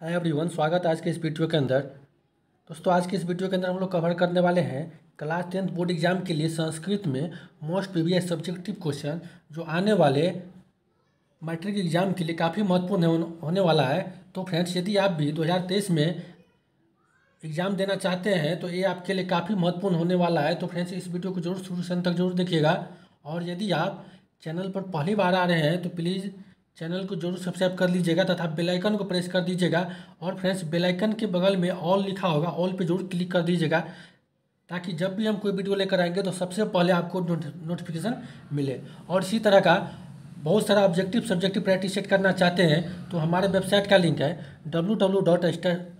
Hi everyone स्वागत आज के इस वीडियो के अंदर। दोस्तों, आज के इस वीडियो के अंदर हम लोग कवर करने वाले हैं क्लास टेंथ बोर्ड एग्ज़ाम के लिए संस्कृत में मोस्ट प्रीवियस सब्जेक्टिव क्वेश्चन जो आने वाले मैट्रिक एग्ज़ाम के लिए काफ़ी महत्वपूर्ण होने वाला है। तो फ्रेंड्स यदि आप भी 2023 में एग्ज़ाम देना चाहते हैं तो ये आपके लिए काफ़ी महत्वपूर्ण होने वाला है। तो फ्रेंड्स इस वीडियो को ज़रूर, शुरू से अंत तक ज़रूर देखिएगा। और यदि आप चैनल पर पहली बार आ रहे हैं तो प्लीज़ चैनल को ज़रूर सब्सक्राइब कर लीजिएगा तथा बेल आइकन को प्रेस कर दीजिएगा। और फ्रेंड्स, बेल आइकन के बगल में ऑल लिखा होगा, ऑल पे ज़रूर क्लिक कर दीजिएगा ताकि जब भी हम कोई वीडियो लेकर आएँगे तो सबसे पहले आपको नोटिफिकेशन मिले। और इसी तरह का बहुत सारा ऑब्जेक्टिव सब्जेक्टिव प्रैक्टिस सेट करना चाहते हैं तो हमारे वेबसाइट का लिंक है W W dot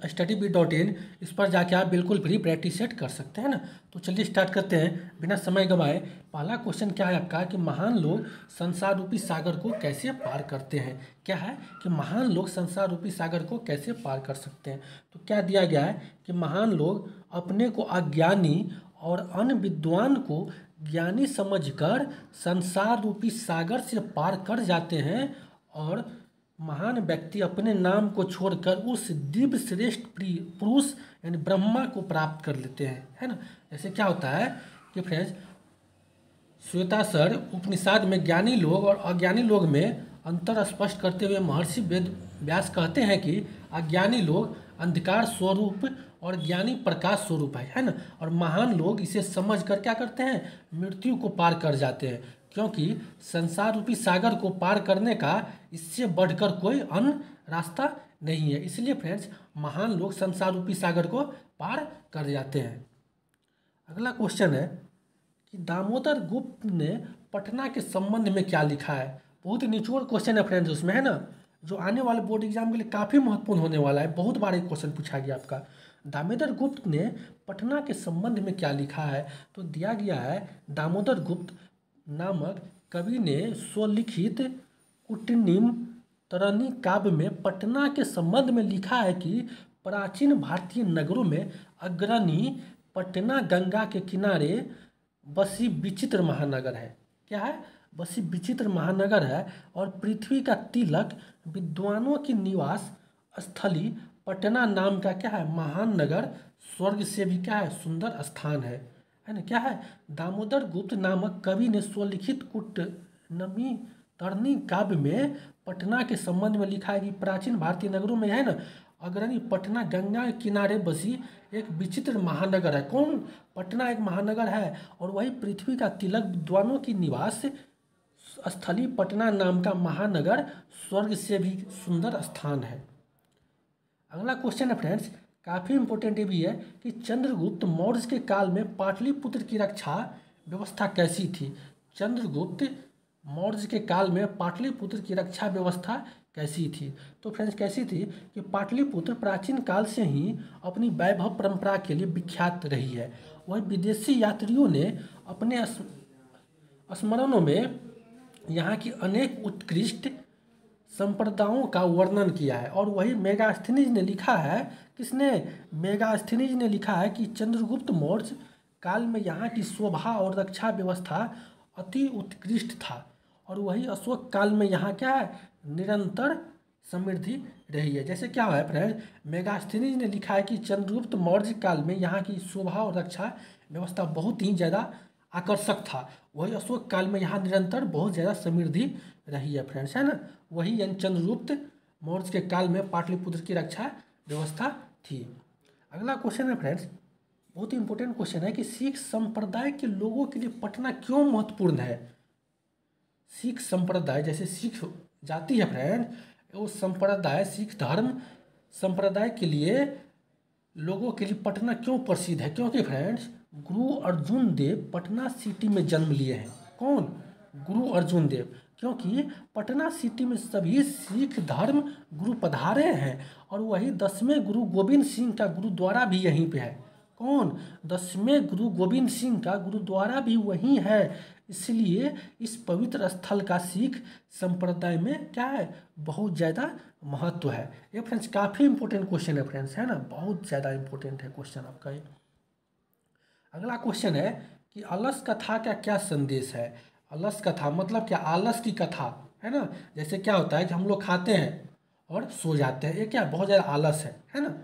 study B dot in इस पर जाके आप बिल्कुल फ्री प्रैक्टिस सेट कर सकते हैं ना। तो चलिए स्टार्ट करते हैं, बिना समय गवाए। पहला क्वेश्चन क्या है आपका? कि महान लोग संसार रूपी सागर को कैसे पार करते हैं? क्या है कि महान लोग संसार रूपी सागर को कैसे पार कर सकते हैं? तो क्या दिया गया है कि महान लोग अपने को अज्ञानी और अन्य विद्वान को ज्ञानी समझकर संसार रूपी सागर से पार कर जाते हैं और महान व्यक्ति अपने नाम को छोड़कर उस दिव्य श्रेष्ठ पुरुष यानी ब्रह्मा को प्राप्त कर लेते हैं, है ना? ऐसे क्या होता है कि फ्रेंड्स, श्वेतासर उपनिषद में ज्ञानी लोग और अज्ञानी लोग में अंतर स्पष्ट करते हुए महर्षि वेद व्यास कहते हैं कि अज्ञानी लोग अंधकार स्वरूप और ज्ञानी प्रकाश स्वरूप है है ना? और महान लोग इसे समझ कर क्या करते हैं? मृत्यु को पार कर जाते हैं। क्योंकि संसार रूपी सागर को पार करने का इससे बढ़कर कोई अन्य रास्ता नहीं है। इसलिए फ्रेंड्स महान लोग संसार रूपी सागर को पार कर जाते हैं। अगला क्वेश्चन है कि दामोदर गुप्त ने पटना के संबंध में क्या लिखा है? बहुत निचोड़ क्वेश्चन है फ्रेंड्स उसमें, है ना? जो आने वाले बोर्ड एग्ज़ाम के लिए काफ़ी महत्वपूर्ण होने वाला है। बहुत बार एक क्वेश्चन पूछा गया आपका। दामोदर गुप्त ने पटना के संबंध में क्या लिखा है? तो दिया गया है, दामोदर गुप्त नामक कवि ने स्वलिखित कुटनिम तरनी काव्य में पटना के संबंध में लिखा है कि प्राचीन भारतीय नगरों में अग्रणी पटना गंगा के किनारे बसी विचित्र महानगर है। क्या है? बसी विचित्र महानगर है और पृथ्वी का तिलक विद्वानों की निवास स्थली पटना नाम का क्या है? महान नगर स्वर्ग से भी क्या है? सुंदर स्थान है। है ना? क्या है? दामोदर गुप्त नामक कवि ने स्वलिखित कुट नमी तरनी काव्य में पटना के संबंध में लिखा है कि प्राचीन भारतीय नगरों में है ना, अग्रणी पटना गंगा के किनारे बसी एक विचित्र महानगर है। कौन? पटना एक महानगर है और वही पृथ्वी का तिलक विद्वानों की निवास स्थली पटना नाम का महानगर स्वर्ग से भी सुंदर स्थान है। अगला क्वेश्चन है फ्रेंड्स काफ़ी इंपॉर्टेंट ये भी है कि चंद्रगुप्त मौर्य के काल में पाटलिपुत्र की रक्षा व्यवस्था कैसी थी? चंद्रगुप्त मौर्य के काल में पाटलिपुत्र की रक्षा व्यवस्था कैसी थी? तो फ्रेंड्स कैसी थी कि पाटलिपुत्र प्राचीन काल से ही अपनी वैभव परंपरा के लिए विख्यात रही है। वह विदेशी यात्रियों ने अपने स्मरणों में यहाँ की अनेक उत्कृष्ट संप्रदायों का वर्णन किया है। और वही मेगास्थनीज ने लिखा है, किसने? मेगास्थनीज ने लिखा है कि चंद्रगुप्त मौर्य काल में यहाँ की शोभा और रक्षा व्यवस्था अति उत्कृष्ट था। और वही अशोक काल में यहाँ क्या है? निरंतर समृद्धि रही है। जैसे क्या है फ्रेंड, मेगास्थनीज ने लिखा है कि चंद्रगुप्त मौर्य काल में यहाँ की शोभा और रक्षा व्यवस्था बहुत ही ज़्यादा आकर्षक था। वही अशोक काल में यहाँ निरंतर बहुत ज़्यादा समृद्धि रही है फ्रेंड्स है ना? वही यानी चंद्रगुप्त मौर्य के काल में पाटलिपुत्र की रक्षा व्यवस्था थी। अगला क्वेश्चन है फ्रेंड्स बहुत ही इंपॉर्टेंट क्वेश्चन है कि सिख संप्रदाय के लोगों के लिए पटना क्यों महत्वपूर्ण है? सिख संप्रदाय, जैसे सिख जाति है फ्रेंड वो संप्रदाय, सिख धर्म संप्रदाय के लिए लोगों के लिए पटना क्यों प्रसिद्ध है? क्योंकि फ्रेंड्स गुरु अर्जुन देव पटना सिटी में जन्म लिए हैं। कौन? गुरु अर्जुन देव। क्योंकि पटना सिटी में सभी सिख धर्म गुरु पधारे हैं और वही दसवें गुरु गोविंद सिंह का गुरुद्वारा भी यहीं पे है। कौन? दसवें गुरु गोविंद सिंह का गुरुद्वारा भी वहीं है। इसलिए इस पवित्र स्थल का सिख संप्रदाय में क्या है? बहुत ज़्यादा महत्व है। ये फ्रेंड्स, काफ़ी इंपॉर्टेंट क्वेश्चन है फ्रेंड्स, है ना? बहुत ज़्यादा इंपॉर्टेंट है क्वेश्चन आपका ये। अगला क्वेश्चन है कि अलस कथा का क्या संदेश है? अलस कथा मतलब क्या? आलस की कथा, है ना? जैसे क्या होता है कि हम लोग खाते हैं और सो जाते हैं। ये क्या? बहुत ज़्यादा आलस है है ना?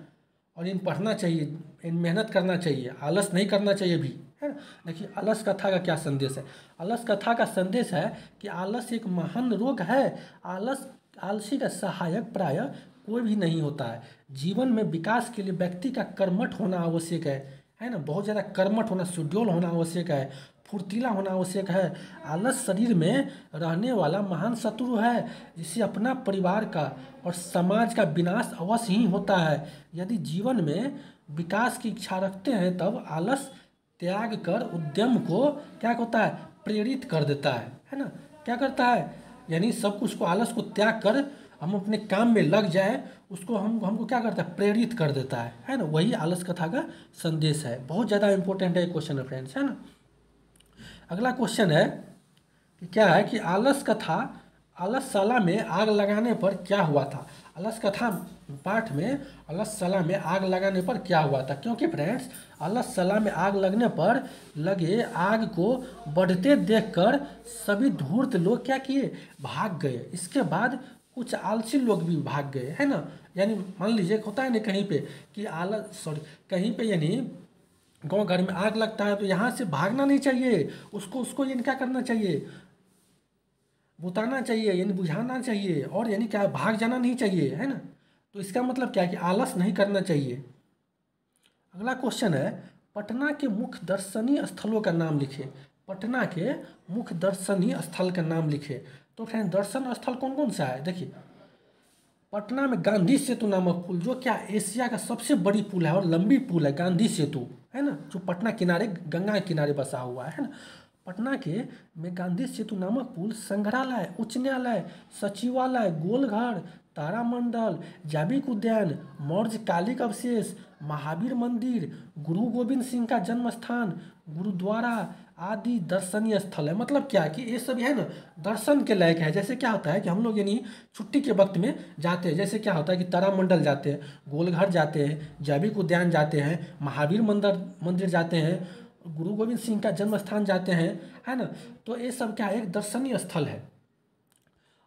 और इन पढ़ना चाहिए, इन मेहनत करना चाहिए, आलस नहीं करना चाहिए भी, है ना? देखिए, आलस कथा का क्या संदेश है? आलस कथा का संदेश है कि आलस एक महान रोग है। आलस, आलसी का सहायक प्राय कोई भी नहीं होता है। जीवन में विकास के लिए व्यक्ति का कर्मठ होना आवश्यक है। है ना, बहुत ज़्यादा कर्मठ होना शेड्यूल होना आवश्यक है, फुर्तीला होना आवश्यक है। आलस शरीर में रहने वाला महान शत्रु है जिससे अपना परिवार का और समाज का विनाश अवश्य ही होता है। यदि जीवन में विकास की इच्छा रखते हैं, तब आलस त्याग कर उद्यम को क्या होता है? प्रेरित कर देता है। है ना? क्या करता है? यानी सब कुछ को, आलस को त्याग कर हम अपने काम में लग जाए, उसको हम, हमको क्या करता है? प्रेरित कर देता है। है ना? वही आलस कथा का संदेश है। बहुत ज़्यादा इंपॉर्टेंट है क्वेश्चन है फ्रेंड्स है ना? अगला क्वेश्चन है कि क्या है कि आलस कथा आलसशाला में आग लगाने पर क्या हुआ था? आलस कथा पाठ में आलसशाला में आग लगाने पर क्या हुआ था? क्योंकि फ्रेंड्स आलसशाला में आग लगने पर लगे आग को बढ़ते देखकर सभी धूर्त लोग क्या किए? भाग गए। इसके बाद कुछ आलसी लोग भी भाग गए, है ना? यानी मान लीजिए होता है ना कहीं पे कि आलस सॉरी कहीं पे यानी गाँव घर में आग लगता है तो यहाँ से भागना नहीं चाहिए। उसको उसको यानी क्या करना चाहिए? बताना चाहिए, यानी बुझाना चाहिए, और यानी क्या भाग जाना नहीं चाहिए, है ना? तो इसका मतलब क्या है कि आलस नहीं करना चाहिए? अगला क्वेश्चन है, पटना के मुख्य दर्शनीय स्थलों का नाम लिखे। पटना के मुख्य दर्शनीय स्थल का नाम लिखे। तो फ्रेंड दर्शन स्थल कौन कौन सा है? देखिए, पटना में गांधी सेतु नामक पुल, जो क्या एशिया का सबसे बड़ी पुल है और लंबी पुल है, गांधी सेतु, है ना? जो पटना किनारे, गंगा के किनारे बसा हुआ है ना? पटना के में गांधी सेतु नामक पुल, संग्रहालय, उच्च न्यायालय, सचिवालय, गोलघर तारामंडल जैविक उद्यान, मौर्य कालिक अवशेष, महावीर मंदिर, गुरु गोविंद सिंह का जन्म स्थान गुरुद्वारा आदि दर्शनीय स्थल है। मतलब क्या कि ये सब है ना, दर्शन के लायक है। जैसे क्या होता है कि हम लोग यानी छुट्टी के वक्त में जाते हैं। जैसे क्या होता है कि तारामंडल जाते हैं, गोलघर जाते हैं जैविक उद्यान जाते हैं, महावीर मंदिर मंदिर जाते हैं, गुरु गोविंद सिंह का जन्म स्थान जाते हैं, है ना? तो ये सब क्या है, एक दर्शनीय स्थल है।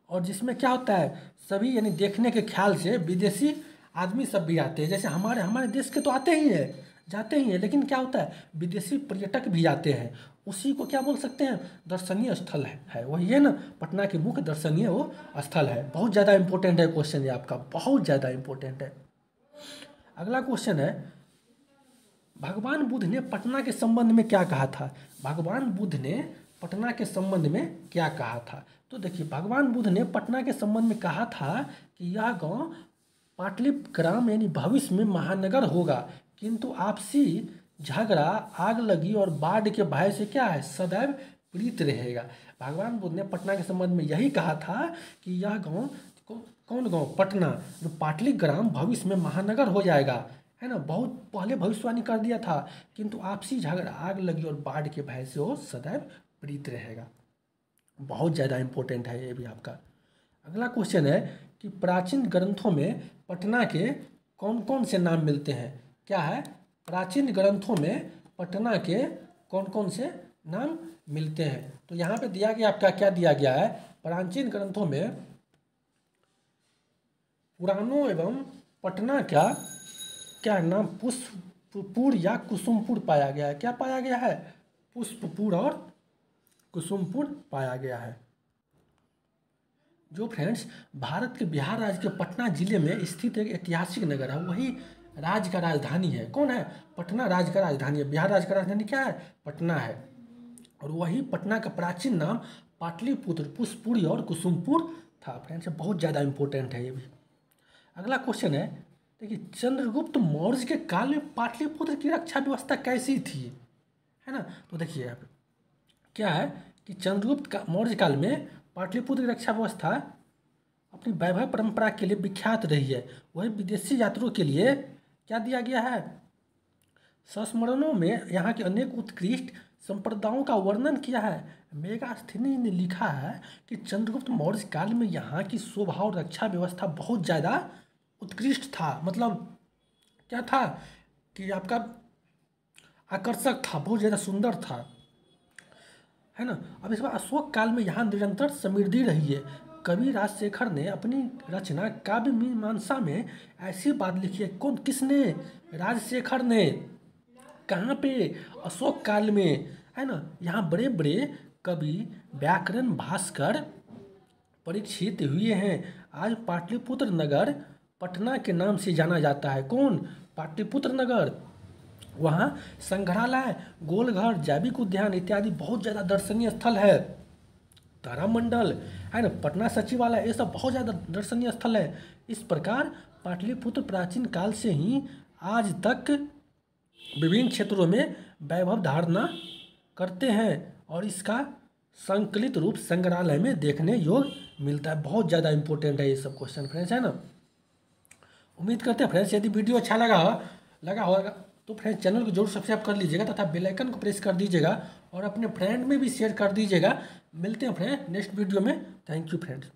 और जिसमें क्या होता है, सभी यानी देखने के ख्याल से विदेशी आदमी सब भी आते हैं। जैसे हमारे हमारे देश के तो आते ही हैं, जाते ही हैं, लेकिन क्या होता है, विदेशी पर्यटक भी आते हैं। उसी को क्या बोल सकते हैं, दर्शनीय स्थल है है। वही है ना, पटना के मुख्य दर्शनीय वो स्थल है। बहुत ज़्यादा इंपॉर्टेंट है क्वेश्चन ये आपका, बहुत ज़्यादा इंपॉर्टेंट है। अगला क्वेश्चन है, भगवान बुद्ध ने पटना के संबंध में क्या कहा था? भगवान बुद्ध ने पटना के संबंध में क्या कहा था? तो देखिए, भगवान बुद्ध ने पटना के संबंध में कहा था कि यह गाँव पाटलिपुत्र यानी भविष्य में महानगर होगा। किंतु आपसी झगड़ा, आग लगी और बाढ़ के भय से क्या है? सदैव पीड़ित रहेगा। भगवान बुद्ध ने पटना के संबंध में यही कहा था कि यह गाँव कौन गाँव? पटना। जो पाटली ग्राम भविष्य में महानगर हो जाएगा। है ना? बहुत पहले भविष्यवाणी कर दिया था। किंतु आपसी झगड़ा, आग लगी और बाढ़ के भय से वो सदैव पीड़ित रहेगा। बहुत ज़्यादा इम्पोर्टेंट है ये भी आपका। अगला क्वेश्चन है कि प्राचीन ग्रंथों में पटना के कौन कौन से नाम मिलते हैं? क्या है? प्राचीन ग्रंथों में पटना के कौन कौन से नाम मिलते हैं? तो यहाँ पे दिया गया, आपका क्या दिया गया है? प्राचीन ग्रंथों में पुराणों एवं पटना का क्या नाम? पुष्पपुर या कुसुमपुर पाया गया है। क्या पाया गया है? पुष्पपुर और कुसुमपुर पाया गया है। जो फ्रेंड्स, भारत के बिहार राज्य के पटना ज़िले में स्थित एक ऐतिहासिक नगर है, वही राज्य का राजधानी है। कौन है? पटना राज्य का राजधानी है। बिहार राज्य का राजधानी क्या है? पटना है। और वही पटना का प्राचीन नाम पाटलिपुत्र पुष्पुरी और कुसुमपुर था। फ्रेंड्स, बहुत ज़्यादा इंपॉर्टेंट है ये भी। अगला क्वेश्चन है, देखिए, चंद्रगुप्त मौर्य के काल में पाटलिपुत्र की रक्षा व्यवस्था कैसी थी? है ना? तो देखिए यहाँ पे क्या है कि चंद्रगुप्त का मौर्य काल में पाटलिपुत्र की रक्षा व्यवस्था अपनी वैभव परंपरा के लिए विख्यात रही है। वही विदेशी यात्रियों के लिए क्या दिया गया है? संस्मरणों में यहाँ के अनेक उत्कृष्ट संप्रदायों का वर्णन किया है। मेगास्थिनी ने लिखा है कि चंद्रगुप्त मौर्य काल में यहाँ की शोभा और रक्षा व्यवस्था बहुत ज़्यादा उत्कृष्ट था। मतलब क्या था कि आपका आकर्षक था, बहुत ज़्यादा सुंदर था। है ना? अब इस बार अशोक काल में यहाँ निरंतर समृद्धि रही है। कवि राजशेखर ने अपनी रचना काव्य मीमांसा में ऐसी बात लिखी है, कौन किसने? राजशेखर ने। कहाँ पे? अशोक काल में। है ना? यहाँ बड़े बड़े कवि व्याकरण भास्कर परीक्षित हुए हैं। आज पाटलिपुत्र नगर, पटना के नाम से जाना जाता है। कौन? पाटलिपुत्र नगर। वहाँ संग्रहालय, गोलघर, जैविक उद्यान इत्यादि बहुत ज़्यादा दर्शनीय स्थल है। तारामंडल, है ना, पटना सचिवालय, ये सब बहुत ज़्यादा दर्शनीय स्थल है। इस प्रकार पाटलिपुत्र प्राचीन काल से ही आज तक विभिन्न क्षेत्रों में वैभव धारणा करते हैं और इसका संकलित रूप संग्रहालय में देखने योग्य मिलता है। बहुत ज़्यादा इंपॉर्टेंट है ये सब क्वेश्चन फ्रेंड्स है ना। उम्मीद करते हैं फ्रेंड्स यदि वीडियो अच्छा लगा लगा होगा तो फ्रेंड चैनल को ज़रूर सब्सक्राइब कर लीजिएगा तथा बेल आइकन को प्रेस कर दीजिएगा और अपने फ्रेंड में भी शेयर कर दीजिएगा। मिलते हैं फ्रेंड नेक्स्ट वीडियो में। Thank you friends